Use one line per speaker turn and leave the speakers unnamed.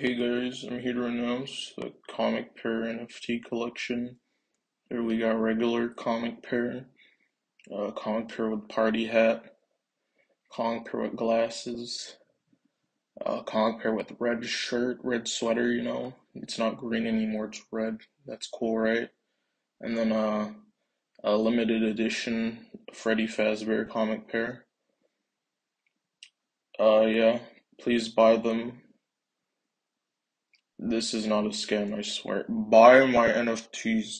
Hey guys, I'm here to announce the ComicPear NFT collection. Here we got regular ComicPear, uh, ComicPear with party hat, ComicPear with glasses, uh, ComicPear with red shirt, red sweater, you know. It's not green anymore, it's red. That's cool, right? And then uh, a limited edition Freddy Fazbear ComicPear. Uh, yeah, please buy them this is not a scam, I swear. Buy my NFTs.